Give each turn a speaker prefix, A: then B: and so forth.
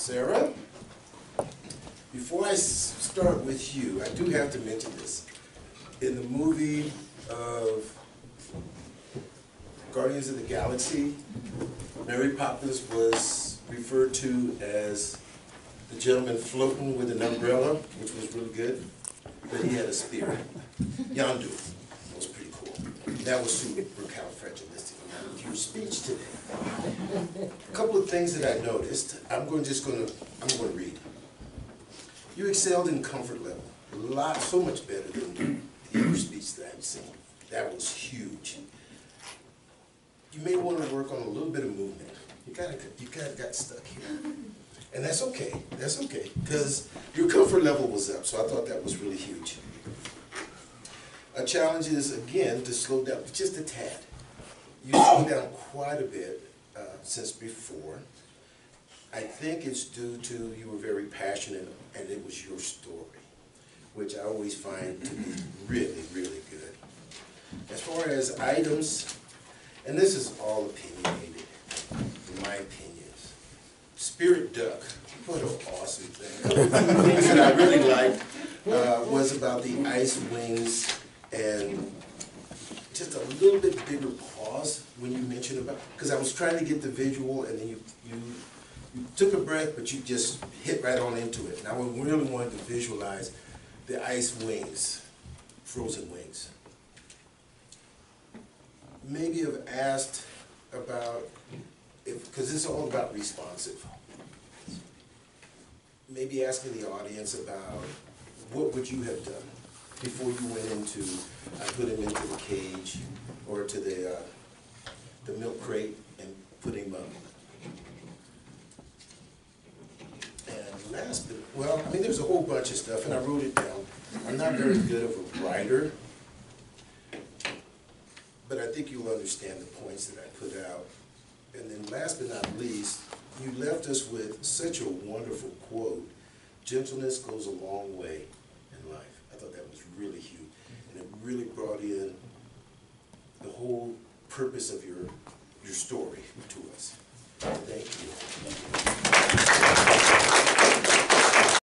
A: Sarah, before I start with you, I do have to mention this. In the movie of Guardians of the Galaxy, Mary Poppins was referred to as the gentleman floating with an umbrella, which was really good, but he had a spear. Yondu was pretty cool. That was supercalifragilistic. Your speech today. A couple of things that I noticed, I'm going, just gonna, I'm gonna read. You excelled in comfort level, a lot, so much better than the other speech that I've seen. That was huge. You may wanna work on a little bit of movement. You kinda, you kinda got stuck here. And that's okay, that's okay, because your comfort level was up, so I thought that was really huge. A challenge is, again, to slow down just a tad. You slowed down quite a bit uh, since before. I think it's due to you were very passionate and it was your story, which I always find to be really, really good. As far as items, and this is all opinionated, in my opinions. Spirit Duck, what an awesome thing. That I really liked uh, was about the ice wings and just a little bit bigger pause when you mentioned about, because I was trying to get the visual and then you, you, you took a breath, but you just hit right on into it. And I really wanted to visualize the ice wings, frozen wings. Maybe have asked about, if, because is all about responsive. Maybe asking the audience about what would you have done before you went into, I put him into the cage or to the, uh, the milk crate and put him up. And last, but, well, I mean, there's a whole bunch of stuff and I wrote it down. I'm not very good of a writer, but I think you'll understand the points that I put out. And then last but not least, you left us with such a wonderful quote, gentleness goes a long way in life. I thought that was really huge, and it really brought in purpose of your, your story to us.